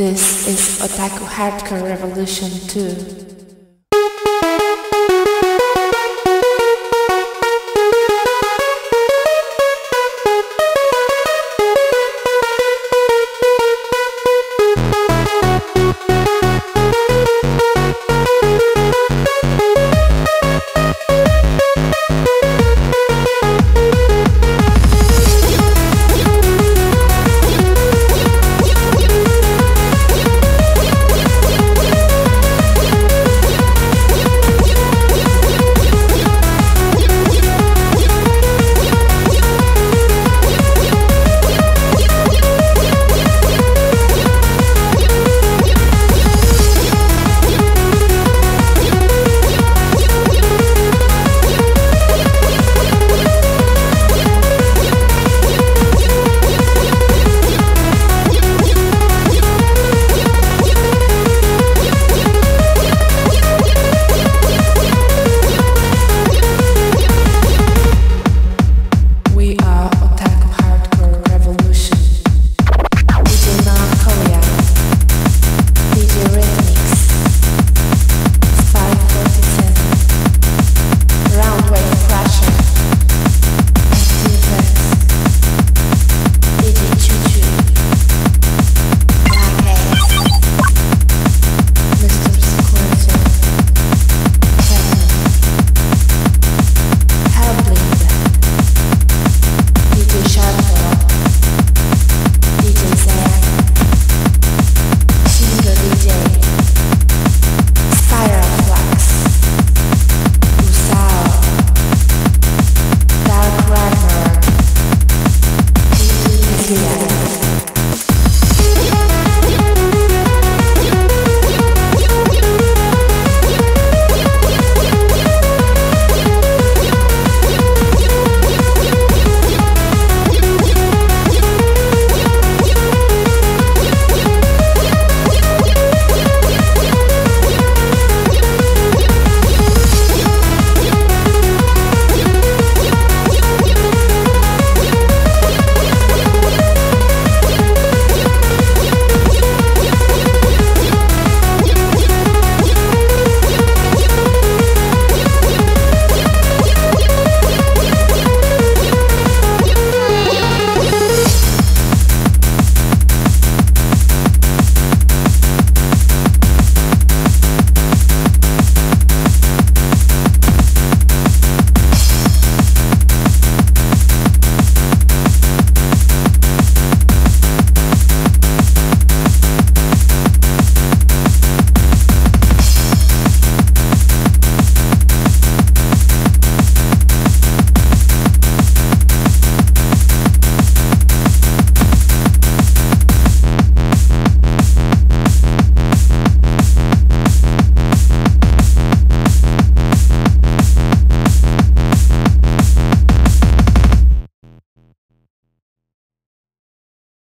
This is Otaku Hardcore Revolution 2.